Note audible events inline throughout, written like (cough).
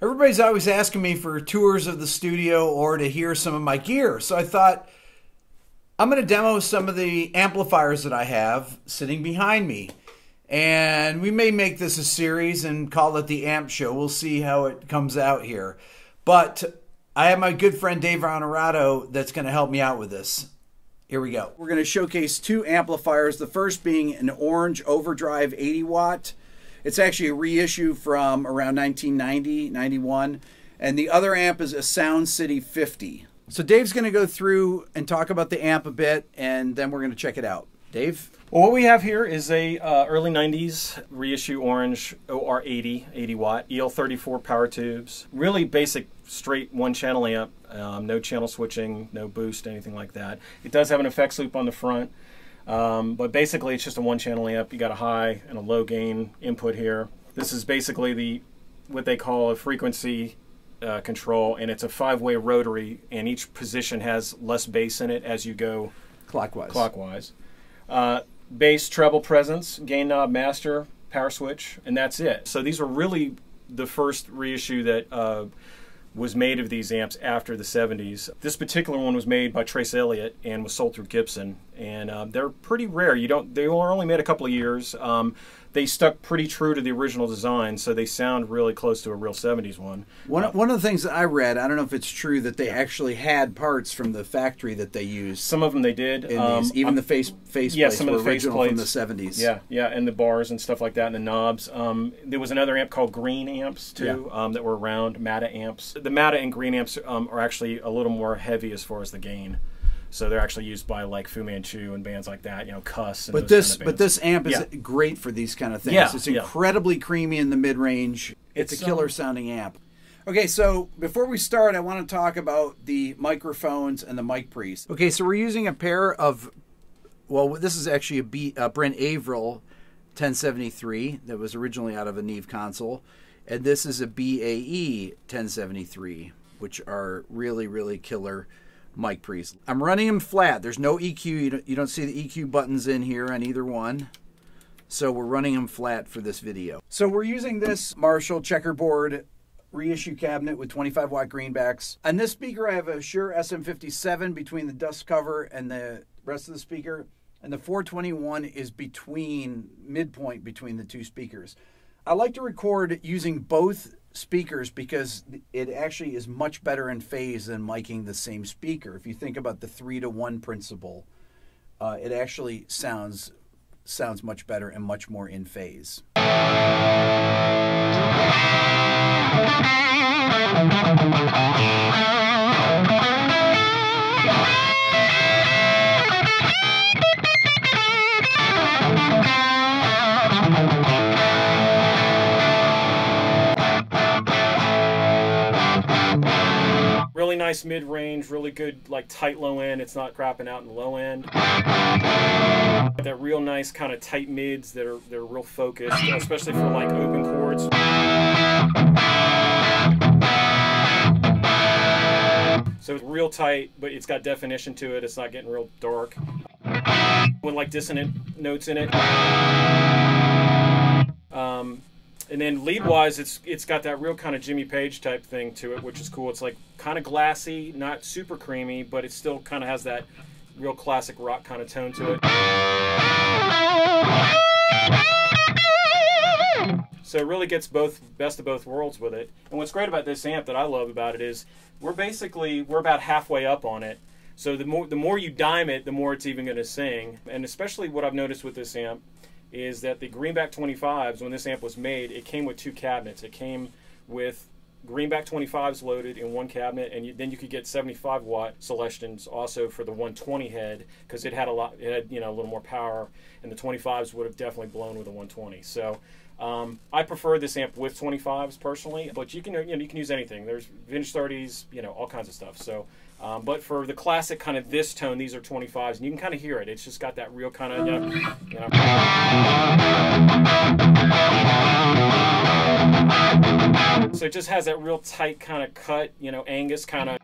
Everybody's always asking me for tours of the studio or to hear some of my gear. So I thought I'm going to demo some of the amplifiers that I have sitting behind me. And we may make this a series and call it the Amp Show. We'll see how it comes out here. But I have my good friend Dave Onorato that's going to help me out with this. Here we go. We're going to showcase two amplifiers. The first being an Orange Overdrive 80 watt. It's actually a reissue from around 1990, 91. And the other amp is a Sound City 50. So Dave's going to go through and talk about the amp a bit, and then we're going to check it out. Dave? Well, what we have here is a uh, early 90s reissue orange OR80 80 watt EL34 power tubes. Really basic straight one channel amp, um, no channel switching, no boost, anything like that. It does have an effects loop on the front, um, but basically it's just a one channel amp. You got a high and a low gain input here. This is basically the what they call a frequency uh, control, and it's a five-way rotary, and each position has less bass in it as you go clockwise. Clockwise. Uh, bass, treble presence, gain knob, master, power switch, and that's it. So these were really the first reissue that uh, was made of these amps after the 70s. This particular one was made by Trace Elliot and was sold through Gibson, and uh, they're pretty rare. You don't they were only made a couple of years. Um, they stuck pretty true to the original design, so they sound really close to a real 70s one. One, uh, one of the things that I read, I don't know if it's true, that they actually had parts from the factory that they used. Some of them they did. Um, these, even um, the face face yeah, some of the face plates from the 70s. Yeah, yeah, and the bars and stuff like that, and the knobs. Um, there was another amp called Green amps too yeah. um, that were around Matamps. The Mata and Green amps um, are actually a little more heavy as far as the gain. So they're actually used by like Fu Manchu and bands like that, you know, Kyuss. but this, kind of but this amp is yeah. great for these kind of things. Yeah, it's incredibly yeah. creamy in the mid range. It's, it's, a killer um, sounding amp. Okay, so before we start, I want to talk about the microphones and the mic pre's. Okay, so we're using a pair of, well, this is actually a B, uh, Brent Averill 1073 that was originally out of a Neve console, and this is a BAE 1073, which are really, really killer mic pre's. I'm running them flat. There's no EQ. You don't, you don't see the EQ buttons in here on either one. So we're running them flat for this video. So we're using this Marshall checkerboard reissue cabinet with 25 watt greenbacks. On this speaker, I have a Shure SM57 between the dust cover and the rest of the speaker. And the 421 is between, midpoint between the two speakers. I like to record using both speakers because it actually is much better in phase than miking the same speaker. If you think about the three to one principle, uh, it actually sounds sounds much better and much more in phase. Nice mid-range, really good like tight low end. It's not crapping out in the low end. That real nice kind of tight mids that are they're real focused, especially for like open chords. So it's real tight, but it's got definition to it. It's not getting real dark. With like dissonant notes in it. Um, and then lead wise, it's it's got that real kind of Jimmy Page type thing to it, which is cool. It's like kind of glassy, not super creamy, but it still kind of has that real classic rock kind of tone to it. So it really gets both best of both worlds with it. And what's great about this amp that I love about it is we're basically we're about halfway up on it. So the more the more you dime it, the more it's even going to sing. And especially what I've noticed with this amp is that the Greenback 25s, when this amp was made, it came with two cabinets. It came with Greenback 25s loaded in one cabinet, and you, then you could get 75 watt Celestions also for the 120 head because it had a lot, it had you know a little more power, and the 25s would have definitely blown with a 120. So um, I prefer this amp with 25s personally, but you can you know you can use anything. There's vintage 30s, you know all kinds of stuff. So um, but for the classic kind of this tone, these are 25s, and you can kind of hear it. It's just got that real kind of, you know, you know. So it just has that real tight kind of cut, you know, Angus kind of.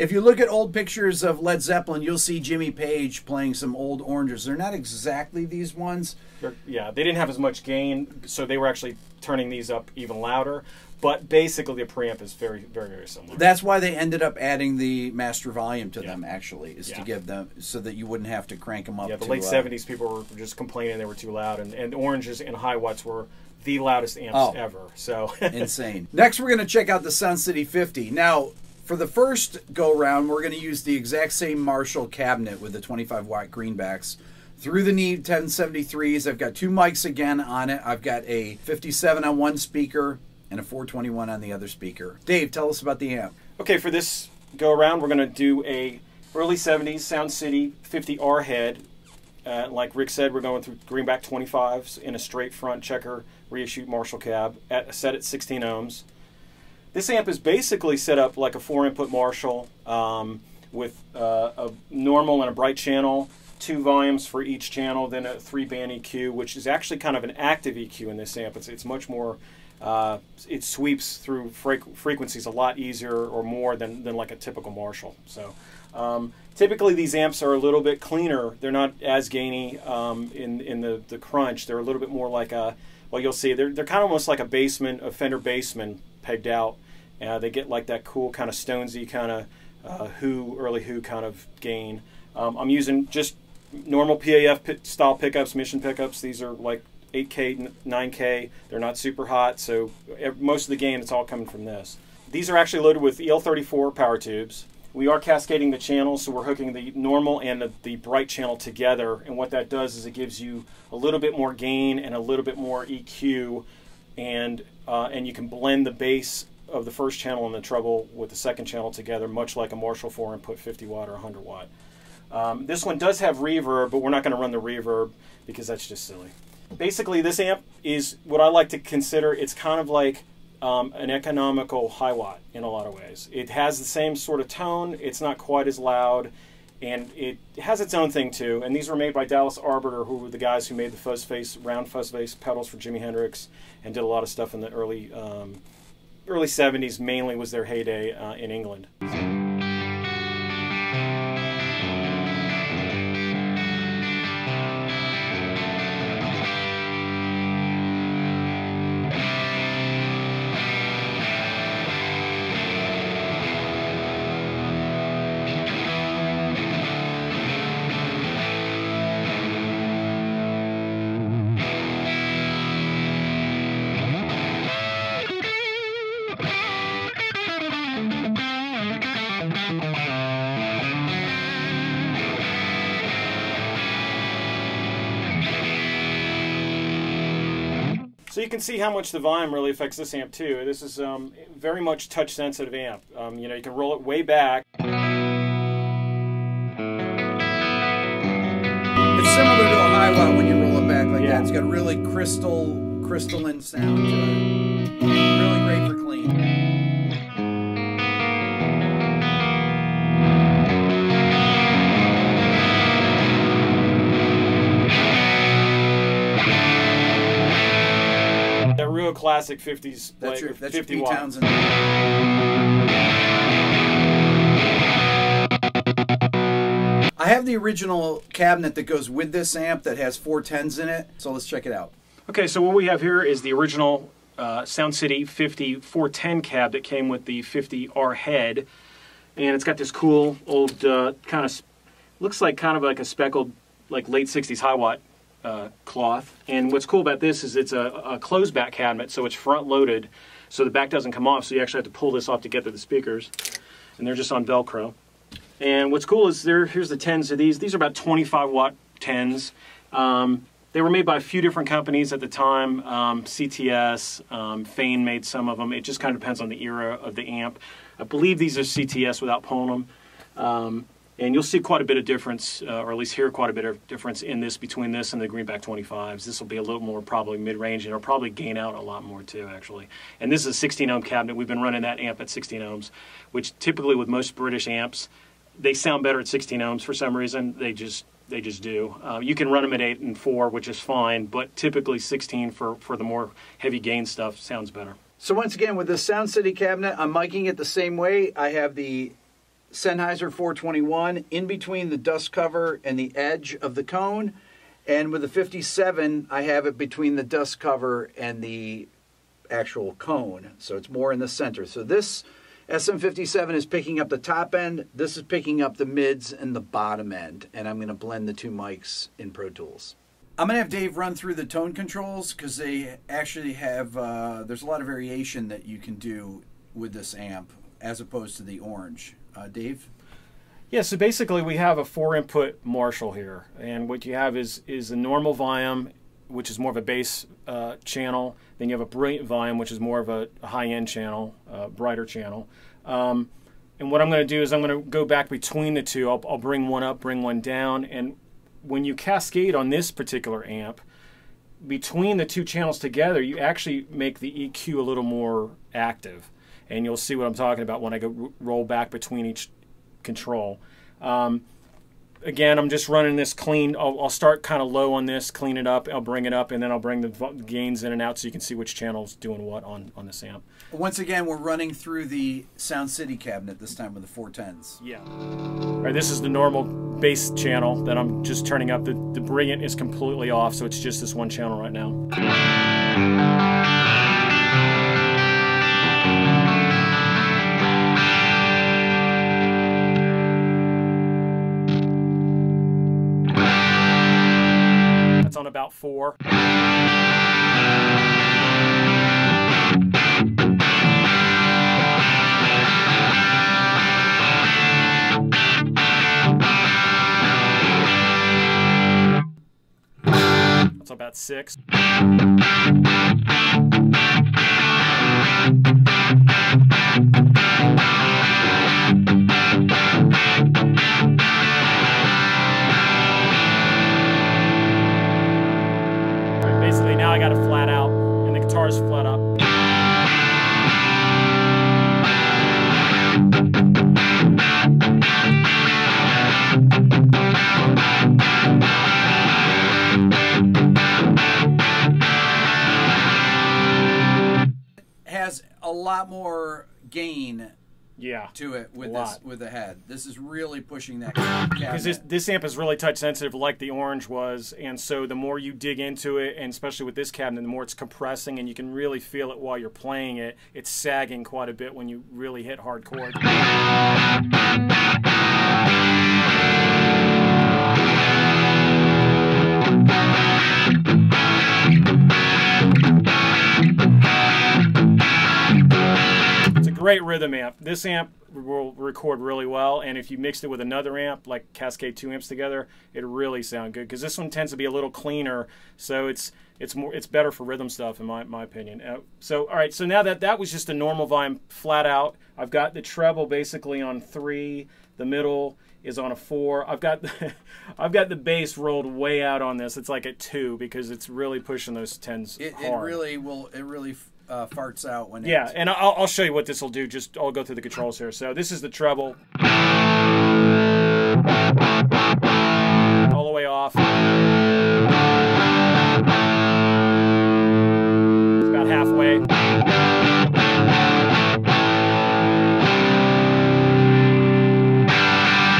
If you look at old pictures of Led Zeppelin, you'll see Jimmy Page playing some old oranges. They're not exactly these ones. They're, yeah, they didn't have as much gain, so they were actually turning these up even louder. But basically, the preamp is very, very, very similar. That's why they ended up adding the master volume to yeah. them. Actually, is yeah. to give them so that you wouldn't have to crank them up. Yeah, the late '70s, uh, people were just complaining they were too loud, and, and oranges and Hiwatts were the loudest amps oh, ever. So (laughs) insane. Next, we're going to check out the Sound City 50. Now, for the first go round, we're going to use the exact same Marshall cabinet with the 25 watt greenbacks. Through the Neve 1073s, I've got two mics again on it. I've got a 57 on one speaker and a 421 on the other speaker. Dave, tell us about the amp. Okay, for this go around, we're going to do a early 70s Sound City 50R head. Uh, like Rick said, we're going through greenback 25s in a straight front checker reissue Marshall cab at set at 16 ohms. This amp is basically set up like a four input Marshall um, with uh, a normal and a bright channel, two volumes for each channel, then a three band EQ, which is actually kind of an active EQ in this amp. It's, it's much more, uh, it sweeps through frequencies a lot easier or more than, than like a typical Marshall. So um, typically these amps are a little bit cleaner. They're not as gainy um, in, in the, the crunch. They're a little bit more like a, well, you'll see they're, they're kind of almost like a basement, a Fender Bassman pegged out. Uh, they get like that cool kind of Stonesy kind of uh, Who, early Who kind of gain. Um, I'm using just normal PAF style pickups, mission pickups. These are like 8K, 9K. They're not super hot, so most of the gain it's all coming from this. These are actually loaded with EL34 power tubes. We are cascading the channels, so we're hooking the normal and the, the, bright channel together. And what that does is it gives you a little bit more gain and a little bit more EQ, and uh, and you can blend the bass of the first channel and the treble with the second channel together, much like a Marshall 4 input 50 watt or 100 watt. Um, this one does have reverb, but we're not going to run the reverb because that's just silly. Basically, this amp is what I like to consider. It's kind of like um, an economical high Hiwatt in a lot of ways. It has the same sort of tone. It's not quite as loud, and it has its own thing too. And these were made by Dallas Arbiter, who were the guys who made the fuzz face, round fuzz face pedals for Jimi Hendrix, and did a lot of stuff in the early um, early 70s. Mainly was their heyday uh, in England. So you can see how much the volume really affects this amp too. This is um, very much touch sensitive amp. Um, you know, you can roll it way back. It's similar to a Hiwatt when you roll it back like yeah. that. It's got really crystal, crystalline sound to it. Really great for clean. Classic 50s. That's your, that's 50 your watt. Townshend. I have the original cabinet that goes with this amp that has four tens in it. So let's check it out. Okay, so what we have here is the original uh, Sound City 50 410 cab that came with the 50R head, and it's got this cool old uh, kind of looks like kind of like a speckled like late 60s Hiwatt uh, cloth. And what's cool about this is it's a, a closed back cabinet, so it's front loaded, so the back doesn't come off. So you actually have to pull this off to get to the speakers, and they're just on Velcro. And what's cool is there. Here's the tens of these. These are about 25 watt tens. Um, they were made by a few different companies at the time. Um, CTS, um, Fane made some of them. It just kind of depends on the era of the amp. I believe these are CTS without pulling them. Um, and you'll see quite a bit of difference, uh, or at least hear quite a bit of difference in this between this and the Greenback 25s. This will be a little more probably mid-range, and it'll probably gain out a lot more too, actually. And this is a 16 ohm cabinet. We've been running that amp at 16 ohms, which typically with most British amps, they sound better at 16 ohms for some reason. They just they just do. Uh, you can run them at 8 and 4, which is fine, but typically 16 for, for the more heavy gain stuff sounds better. So once again, with the Sound City cabinet, I'm miking it the same way. I have the Sennheiser 421 in between the dust cover and the edge of the cone. And with the 57, I have it between the dust cover and the actual cone. So it's more in the center. So this SM57 is picking up the top end. This is picking up the mids and the bottom end. And I'm going to blend the two mics in Pro Tools. I'm going to have Dave run through the tone controls because they actually have, uh, there's a lot of variation that you can do with this amp as opposed to the orange. Uh, Dave? Yeah, so basically we have a four input Marshall here, and what you have is is a normal volume, which is more of a bass uh, channel. Then you have a brilliant volume, which is more of a, high end channel, uh, brighter channel. Um, and what I'm going to do is I'm going to go back between the two. I'll, I'll bring one up, bring one down, and when you cascade on this particular amp, between the two channels together, you actually make the EQ a little more active and you'll see what I'm talking about when I go roll back between each control. Um, again, I'm just running this clean. I'll, I'll start kind of low on this, clean it up, I'll bring it up, and then I'll bring the gains in and out so you can see which channel's doing what on, on this amp. Once again, we're running through the Sound City cabinet this time with the 410s. Yeah. All right, this is the normal bass channel that I'm just turning up. The, the Brilliant is completely off, so it's just this one channel right now. About six. Lot more gain yeah to it with this with the head. This is really pushing that because this this amp is really touch sensitive, like the orange was, and so the more you dig into it, and especially with this cabinet, the more it's compressing, and you can really feel it while you're playing it. It's sagging quite a bit when you really hit hard chords. Great rhythm amp. This amp will record really well, and if you mixed it with another amp, like Cascade two amps together, it really sound good. Because this one tends to be a little cleaner, so it's it's more it's better for rhythm stuff in my my opinion. Uh, so all right, so now that that was just a normal volume, flat out. I've got the treble basically on three. The middle is on a four. I've got the, (laughs) I've got the bass rolled way out on this. It's like a two because it's really pushing those tens it, hard. It really will. It really uh, farts out when. Yeah, and I'll, I'll show you what this will do. Just I'll go through the controls here. So this is the treble, all the way off. It's about halfway.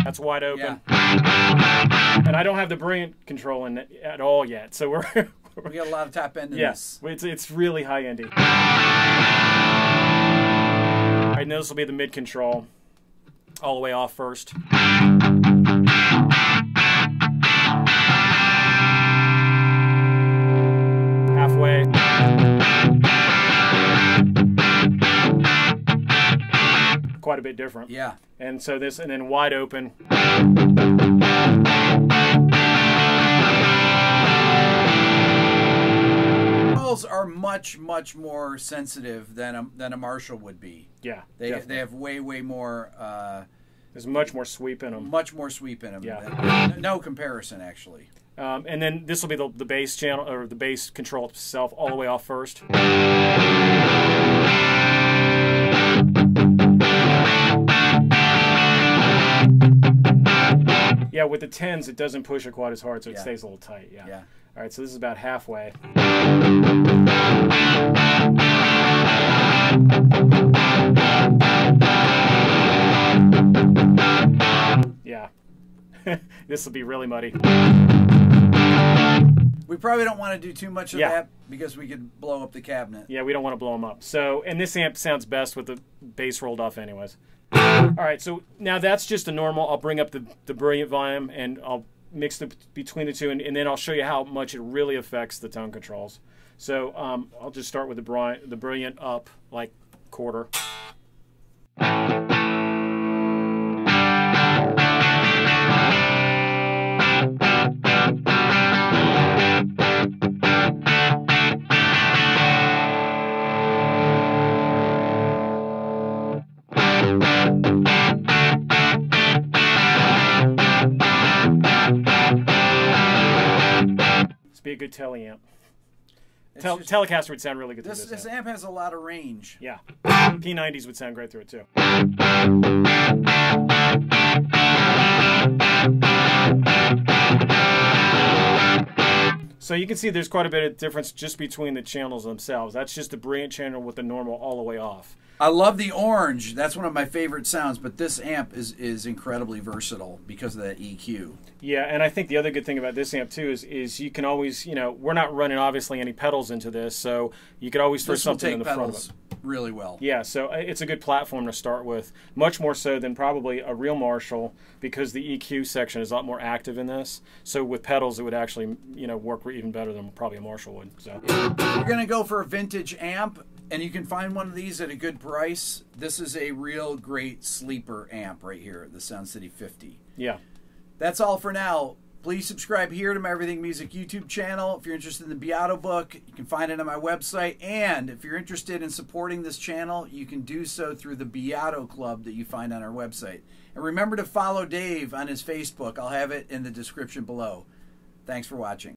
That's wide open. Yeah. And I don't have the brilliant control in it at all yet, so we're (laughs) we got a lot of top end in yes, this. it's it's really high endy. I know this will be the mid control, all the way off first. Halfway. Quite a bit different. Yeah. And so this, and then wide open. Are much much more sensitive than a, than a Marshall would be. Yeah, they definitely. they have way way more. Uh, There's much more sweep in them. Much more sweep in them. Yeah, no comparison actually. Um, and then this will be the, the bass channel or the bass control itself all the way off first. Yeah, with the tens, it doesn't push it quite as hard, so it yeah. stays a little tight. Yeah. Yeah. All right, so this is about halfway. Yeah, (laughs) this will be really muddy. We probably don't want to do too much of yeah. that because we could blow up the cabinet. Yeah, we don't want to blow them up. So, and this amp sounds best with the bass rolled off, anyways. All right, so now that's just a normal. I'll bring up the, the brilliant volume and I'll mix the between the two, and, and then I'll show you how much it really affects the tone controls. So um, I'll just start with the brilliant, the brilliant up like quarter. Good tele amp. Tel- just, Telecaster would sound really good. This, this, this amp. amp has a lot of range. Yeah, P90s would sound great through it too. So you can see there's quite a bit of difference just between the channels themselves. That's just a brilliant channel with the normal all the way off. I love the orange. That's one of my favorite sounds. But this amp is is incredibly versatile because of that EQ. Yeah, and I think the other good thing about this amp too is is you can always you know we're not running obviously any pedals into this, so you could always throw this something in the front of it. Really well. Yeah, so uh, it's a good platform to start with. Much more so than probably a real Marshall because the EQ section is a lot more active in this. So with pedals, it would actually you know work even better than probably a Marshall would. So we're gonna go for a vintage amp and you can find one of these at a good price. This is a real great sleeper amp right here, the Sound City 50. Yeah. That's all for now. Please subscribe here to my Everything Music YouTube channel. If you're interested in the Beato book, you can find it on my website. And if you're interested in supporting this channel, you can do so through the Beato Club that you find on our website. And remember to follow Dave on his Facebook. I'll have it in the description below. Thanks for watching.